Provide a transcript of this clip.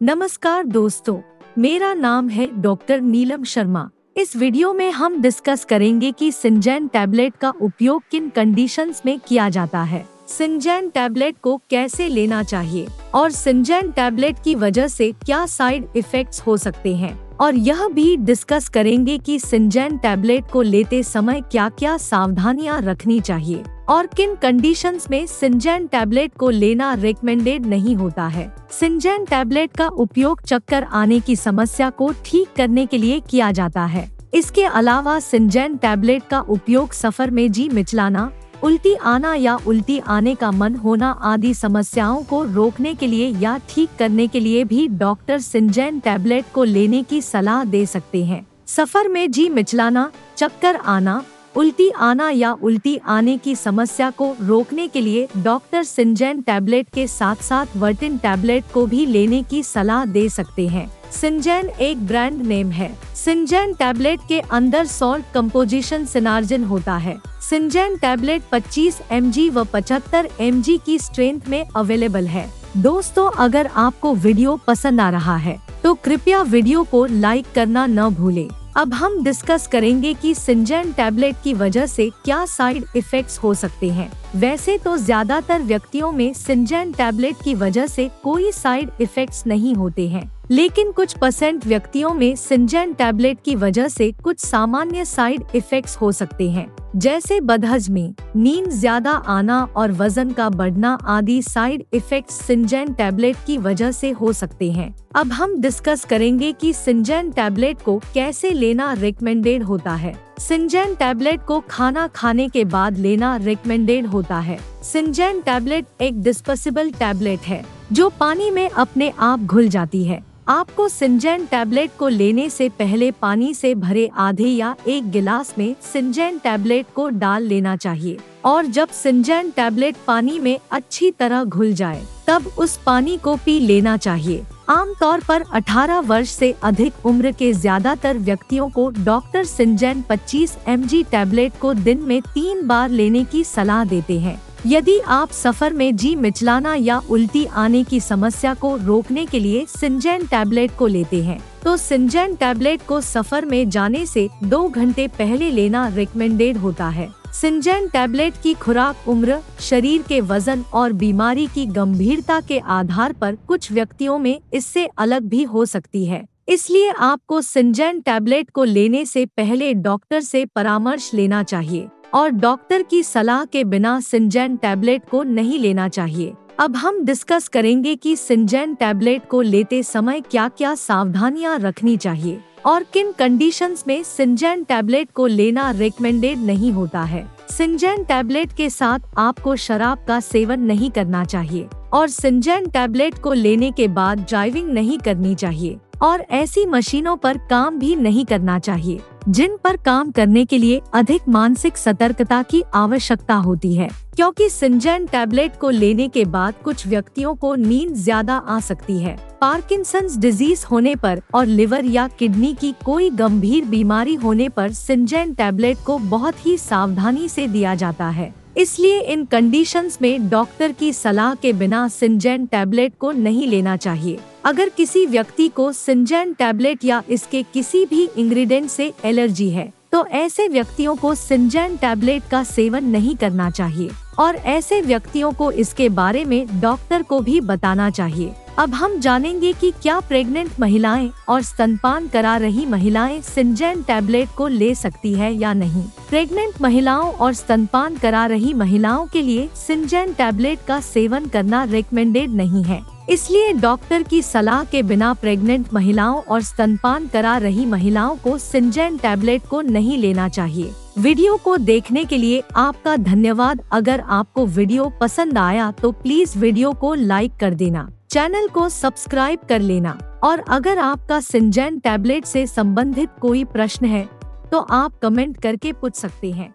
नमस्कार दोस्तों, मेरा नाम है डॉक्टर नीलम शर्मा। इस वीडियो में हम डिस्कस करेंगे कि सिंजेन टैबलेट का उपयोग किन कंडीशंस में किया जाता है। सिंजैन टैबलेट को कैसे लेना चाहिए? और सिंजैन टैबलेट की वजह से क्या साइड इफेक्ट्स हो सकते हैं? और यह भी डिस्कस करेंगे कि सिंजैन टैबलेट को लेते समय क्या क्या सावधानियाँ रखनी चाहिए। और किन कंडीशंस में सिंजैन टैबलेट को लेना रिकमेंडेड नहीं होता है। सिंजैन टैबलेट का उपयोग चक्कर आने की समस्या को ठीक करने के लिए किया जाता है। इसके अलावा सिंजैन टैबलेट का उपयोग सफ़र में जी मिचलाना उल्टी आना या उल्टी आने का मन होना आदि समस्याओं को रोकने के लिए या ठीक करने के लिए भी डॉक्टर सिंजैन टैबलेट को लेने की सलाह दे सकते हैं। सफ़र में जी मिचलाना, चक्कर आना, उल्टी आना या उल्टी आने की समस्या को रोकने के लिए डॉक्टर सिंजैन टैबलेट के साथ साथ वर्टिन टैबलेट को भी लेने की सलाह दे सकते हैं। सिंजैन एक ब्रांड नेम है। सिंजैन टैबलेट के अंदर सॉल्ट कंपोजिशन सिनार्जिन होता है। सिंजैन टैबलेट 25 एम व 75 एम की स्ट्रेंथ में अवेलेबल है। दोस्तों, अगर आपको वीडियो पसंद आ रहा है तो कृपया वीडियो को लाइक करना न भूले। अब हम डिस्कस करेंगे कि सिंजैन टैबलेट की वजह से क्या साइड इफेक्ट्स हो सकते हैं। वैसे तो ज़्यादातर व्यक्तियों में सिंजैन टैबलेट की वजह से कोई साइड इफेक्ट्स नहीं होते हैं। लेकिन कुछ परसेंट व्यक्तियों में सिंजैन टैबलेट की वजह से कुछ सामान्य साइड इफेक्ट्स हो सकते हैं, जैसे बदहज में नींद ज़्यादा आना और वज़न का बढ़ना आदि साइड इफेक्ट्स सिंजैन टैबलेट की वजह से हो सकते हैं। अब हम डिस्कस करेंगे कि सिंजैन टैबलेट को कैसे लेना रिकमेंडेड होता है। सिंजैन टैबलेट को खाना खाने के बाद लेना रिकमेंडेड होता है। सिंजैन टैबलेट एक डिस्पोसिबल टैबलेट है, जो पानी में अपने आप घुल जाती है। आपको सिंजैन टैबलेट को लेने से पहले पानी से भरे आधे या एक गिलास में सिंजैन टैबलेट को डाल लेना चाहिए। और जब सिंजेन टैबलेट पानी में अच्छी तरह घुल जाए, तब उस पानी को पी लेना चाहिए। आमतौर पर 18 वर्ष से अधिक उम्र के ज़्यादातर व्यक्तियों को डॉक्टर सिंजेन 25 एम टैबलेट को दिन में तीन बार लेने की सलाह देते हैं। यदि आप सफ़र में जी मिचलाना या उल्टी आने की समस्या को रोकने के लिए सिंजैन टैबलेट को लेते हैं तो सिंजैन टैबलेट को सफ़र में जाने से दो घंटे पहले लेना रिकमेंडेड होता है। सिंजैन टैबलेट की खुराक उम्र, शरीर के वज़न और बीमारी की गंभीरता के आधार पर कुछ व्यक्तियों में इससे अलग भी हो सकती है। इसलिए आपको सिंजैन टैबलेट को लेने से पहले डॉक्टर से परामर्श लेना चाहिए। और डॉक्टर की सलाह के बिना सिंजैन टैबलेट को नहीं लेना चाहिए। अब हम डिस्कस करेंगे कि सिंजैन टैबलेट को लेते समय क्या क्या सावधानियाँ रखनी चाहिए और किन कंडीशंस में सिंजैन टैबलेट को लेना रिकमेंडेड नहीं होता है। सिंजैन टैबलेट के साथ आपको शराब का सेवन नहीं करना चाहिए और सिंजैन टैबलेट को लेने के बाद ड्राइविंग नहीं करनी चाहिए और ऐसी मशीनों पर काम भी नहीं करना चाहिए। जिन पर काम करने के लिए अधिक मानसिक सतर्कता की आवश्यकता होती है, क्योंकि सिंजन टैबलेट को लेने के बाद कुछ व्यक्तियों को नींद ज़्यादा आ सकती है। पार्किंसंस डिज़ीज़ होने पर और लिवर या किडनी की कोई गंभीर बीमारी होने पर सिंजैन टैबलेट को बहुत ही सावधानी से दिया जाता है। इसलिए इन कंडीशंस में डॉक्टर की सलाह के बिना सिंजैन टैबलेट को नहीं लेना चाहिए। अगर किसी व्यक्ति को सिंजन टैबलेट या इसके किसी भी इंग्रेडिएंट से एलर्जी है तो ऐसे व्यक्तियों को सिंजन टैबलेट का सेवन नहीं करना चाहिए। और ऐसे व्यक्तियों को इसके बारे में डॉक्टर को भी बताना चाहिए। अब हम जानेंगे कि क्या प्रेग्नेंट महिलाएँ और स्तनपान करा रही महिलाएँ सिंजैन टैबलेट को ले सकती है या नहीं। प्रेग्नेंट महिलाओं और स्तनपान करा रही महिलाओं के लिए सिंजैन टैबलेट का सेवन करना रिकमेंडेड नहीं है। इसलिए डॉक्टर की सलाह के बिना प्रेग्नेंट महिलाओं और स्तनपान करा रही महिलाओं को सिंजैन टैबलेट को नहीं लेना चाहिए। वीडियो को देखने के लिए आपका धन्यवाद। अगर आपको वीडियो पसंद आया तो प्लीज़ वीडियो को लाइक कर देना, चैनल को सब्सक्राइब कर लेना। और अगर आपका सिंजैन टैबलेट से संबंधित कोई प्रश्न है तो आप कमेंट करके पूछ सकते हैं।